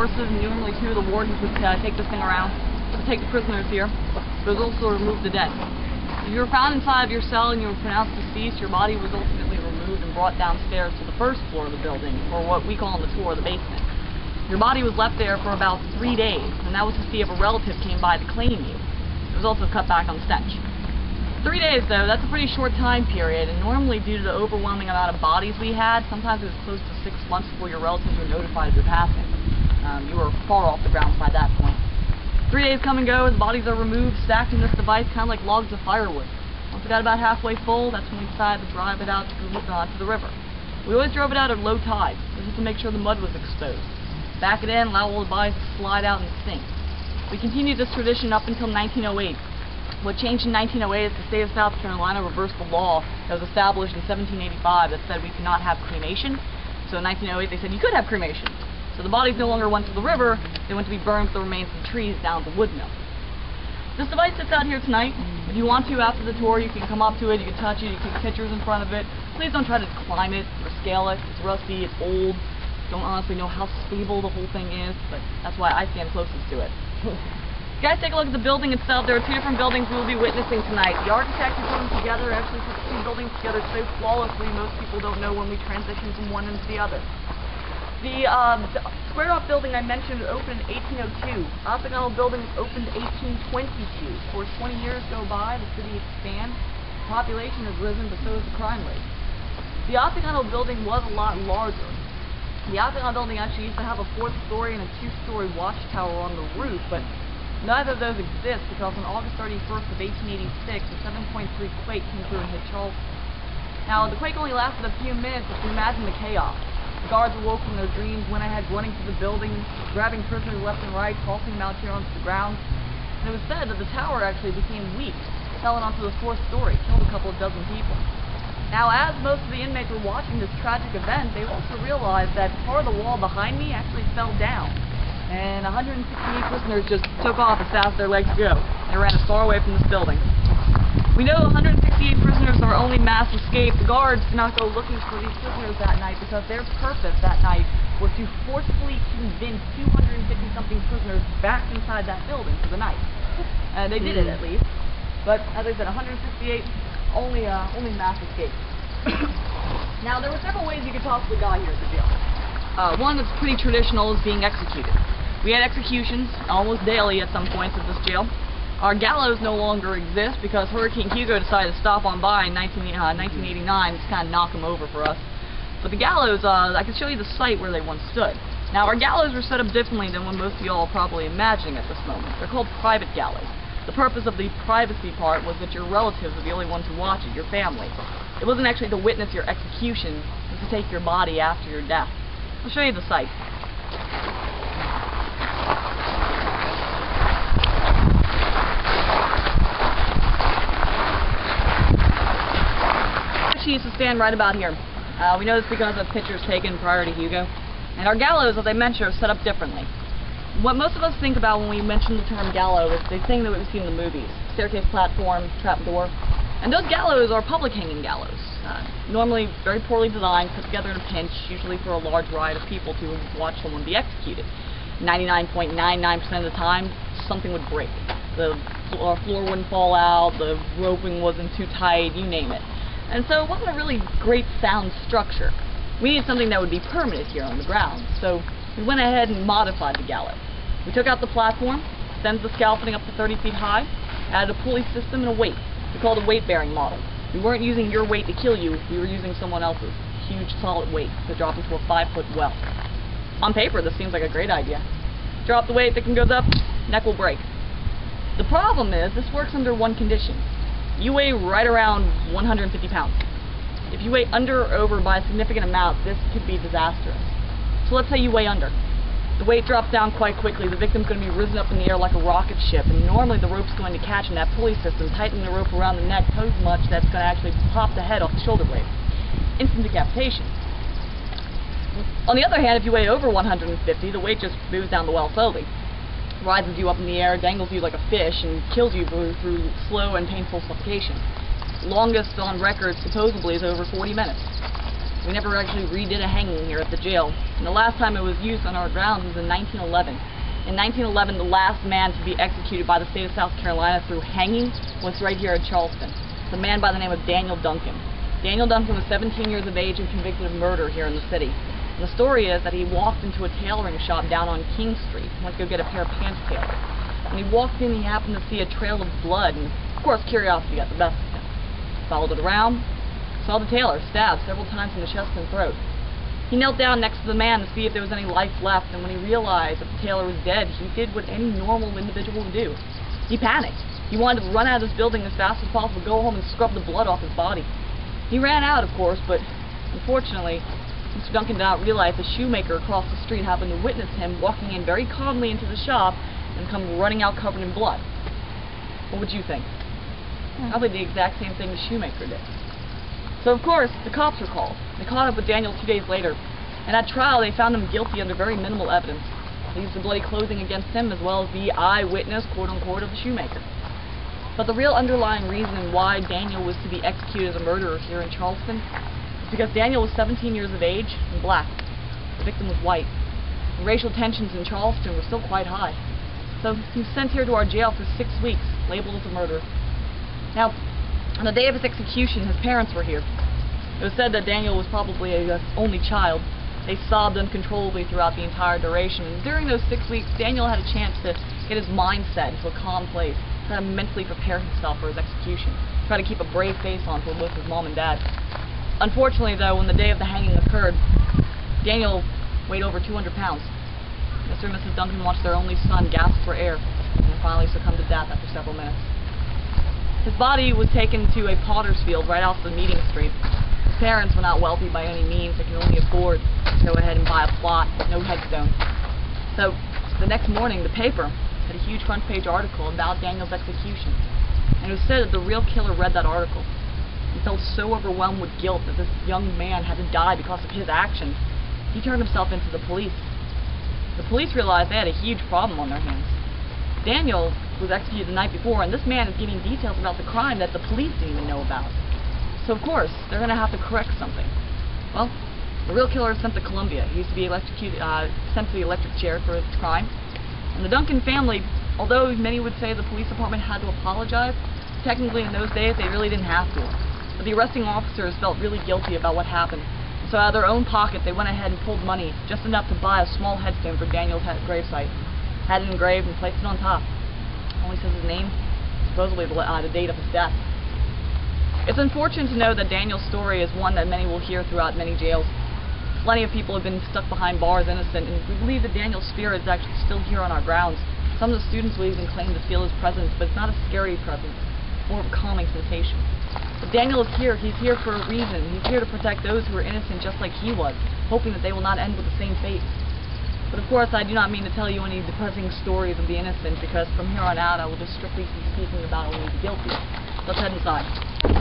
Horses and normally two of the wardens would uh, take this thing around to take the prisoners here, but it was also to remove the dead. If you were found inside of your cell and you were pronounced deceased, your body was ultimately removed and brought downstairs to the first floor of the building, or what we call on the tour the basement. Your body was left there for about three days, and that was to see if a relative came by to claim you. It was also cut back on stench. Three days, though, that's a pretty short time period, and normally due to the overwhelming amount of bodies we had, sometimes it was close to six months before your relatives were notified of your passing. Um, you were far off the ground by that point. Three days come and go, the bodies are removed, stacked in this device, kind of like logs of firewood. Once it got about halfway full, that's when we decided to drive it out to the, uh, to the river. We always drove it out at low tide, just to make sure the mud was exposed. Back it in, allow all the bodies to slide out and sink. We continued this tradition up until 1908. What changed in 1908 is the state of South Carolina reversed the law that was established in 1785 that said we could not have cremation. So in 1908 they said you could have cremation. So the bodies no longer went to the river, they went to be burned with the remains of the trees down at the wood mill. This device sits out here tonight. If you want to, after the tour, you can come up to it, you can touch it, you can take pictures in front of it. Please don't try to climb it or scale it. It's rusty, it's old. Don't honestly know how stable the whole thing is, but that's why I stand closest to it. guys, take a look at the building itself. There are two different buildings we will be witnessing tonight. The architect who put them together actually put two buildings together so flawlessly most people don't know when we transition from one into the other. The, um, the square off building I mentioned opened in 1802. Octagonal building opened in 1822. Of course, 20 years go by, the city expands, the population has risen, but so has the crime rate. The octagonal building was a lot larger. The octagonal building actually used to have a fourth story and a two-story watchtower on the roof, but neither of those exist because on August 31st of 1886, a 7.3 quake came through and hit Charleston. Now, the quake only lasted a few minutes, but you imagine the chaos. Guards awoke from their dreams, went ahead running to the building, grabbing prisoners left and right, tossing them out here onto the ground. And it was said that the tower actually became weak, fell onto the fourth story, killed a couple of dozen people. Now, as most of the inmates were watching this tragic event, they also realized that part of the wall behind me actually fell down. And 168 prisoners just took off as fast as their legs could go. They ran as far away from this building. We know 168 prisoners are only mass escape. The guards did not go looking for these prisoners that night because their purpose that night was to forcefully convince 250-something prisoners back inside that building for the night. And they did it at least. But as I said, 168 only uh, only mass escape. now there were several ways you could possibly die here at the jail. Uh, one that's pretty traditional is being executed. We had executions almost daily at some points at this jail. Our gallows no longer exist because Hurricane Hugo decided to stop on by in 19, uh, 1989 to kind of knock them over for us. But the gallows, uh, I can show you the site where they once stood. Now, our gallows were set up differently than what most of y'all are probably imagining at this moment. They're called private gallows. The purpose of the privacy part was that your relatives were the only ones who watch it, your family. It wasn't actually to witness your execution, it was to take your body after your death. I'll show you the site. She used to stand right about here. Uh, we know this because of pictures taken prior to Hugo. And our gallows, as I mentioned, are set up differently. What most of us think about when we mention the term gallows is the thing that we've seen in the movies. Staircase platform, trap door. And those gallows are public hanging gallows. Uh, normally very poorly designed, put together in a pinch, usually for a large riot of people to watch someone be executed. 99.99% of the time, something would break. The floor wouldn't fall out, the roping wasn't too tight, you name it. And so it wasn't a really great sound structure. We needed something that would be permanent here on the ground, so we went ahead and modified the gallows. We took out the platform, sends the scaffolding up to 30 feet high, added a pulley system and a weight. We called a weight-bearing model. We weren't using your weight to kill you, we were using someone else's huge solid weight to drop into a five-foot well. On paper, this seems like a great idea. Drop the weight, the thing goes up, neck will break. The problem is, this works under one condition. You weigh right around 150 pounds. If you weigh under or over by a significant amount, this could be disastrous. So let's say you weigh under. The weight drops down quite quickly, the victim's going to be risen up in the air like a rocket ship, and normally the rope's going to catch in that pulley system, tightening the rope around the neck so much that's going to actually pop the head off the shoulder blade. Instant decapitation. On the other hand, if you weigh over 150, the weight just moves down the well slowly rises you up in the air, dangles you like a fish, and kills you through, through slow and painful suffocation. Longest on record, supposedly, is over 40 minutes. We never actually redid a hanging here at the jail. And the last time it was used on our grounds was in 1911. In 1911, the last man to be executed by the state of South Carolina through hanging was right here in Charleston. the man by the name of Daniel Duncan. Daniel Duncan was 17 years of age and convicted of murder here in the city. The story is that he walked into a tailoring shop down on King Street, went to go get a pair of pants tailored. When he walked in, he happened to see a trail of blood, and of course, curiosity got the best of him. Followed it around, saw the tailor stabbed several times in the chest and throat. He knelt down next to the man to see if there was any life left, and when he realized that the tailor was dead, he did what any normal individual would do. He panicked. He wanted to run out of this building as fast as possible, go home and scrub the blood off his body. He ran out, of course, but unfortunately, Mr. Duncan did not realize the shoemaker across the street happened to witness him walking in very calmly into the shop and come running out covered in blood. What would you think? Hmm. Probably the exact same thing the shoemaker did. So of course, the cops were called. They caught up with Daniel two days later, and at trial they found him guilty under very minimal evidence. They used the bloody clothing against him as well as the eyewitness, quote-unquote, of the shoemaker. But the real underlying reason why Daniel was to be executed as a murderer here in Charleston because Daniel was 17 years of age and black. The victim was white. The racial tensions in Charleston were still quite high. So he was sent here to our jail for six weeks, labeled as a murderer. Now, on the day of his execution, his parents were here. It was said that Daniel was probably a uh, only child. They sobbed uncontrollably throughout the entire duration, and during those six weeks, Daniel had a chance to get his mindset into a calm place, try to mentally prepare himself for his execution, try to keep a brave face on for both his mom and dad. Unfortunately, though, when the day of the hanging occurred, Daniel weighed over 200 pounds. Mr. and Mrs. Duncan watched their only son gasp for air and finally succumb to death after several minutes. His body was taken to a potter's field right off the meeting street. His parents were not wealthy by any means. They could only afford to go ahead and buy a plot, no headstone. So the next morning, the paper had a huge front page article about Daniel's execution. And it was said that the real killer read that article. He felt so overwhelmed with guilt that this young man had to die because of his actions. He turned himself into the police. The police realized they had a huge problem on their hands. Daniel was executed the night before, and this man is giving details about the crime that the police didn't even know about. So of course, they're going to have to correct something. Well, the real killer is sent to Columbia. He used to be electrocuted, uh, sent to the electric chair for his crime. And the Duncan family, although many would say the police department had to apologize, technically in those days they really didn't have to. But the arresting officers felt really guilty about what happened. So out of their own pocket, they went ahead and pulled money, just enough to buy a small headstone for Daniel's gravesite. Had it engraved and placed it on top only says his name, supposedly the, uh, the date of his death. It's unfortunate to know that Daniel's story is one that many will hear throughout many jails. Plenty of people have been stuck behind bars innocent, and we believe that Daniel's spirit is actually still here on our grounds. Some of the students will even claim to feel his presence, but it's not a scary presence, more of a calming sensation. But Daniel is here. He's here for a reason. He's here to protect those who are innocent just like he was, hoping that they will not end with the same fate. But of course, I do not mean to tell you any depressing stories of the innocent, because from here on out, I will just strictly be speaking about only the guilty. Let's head inside.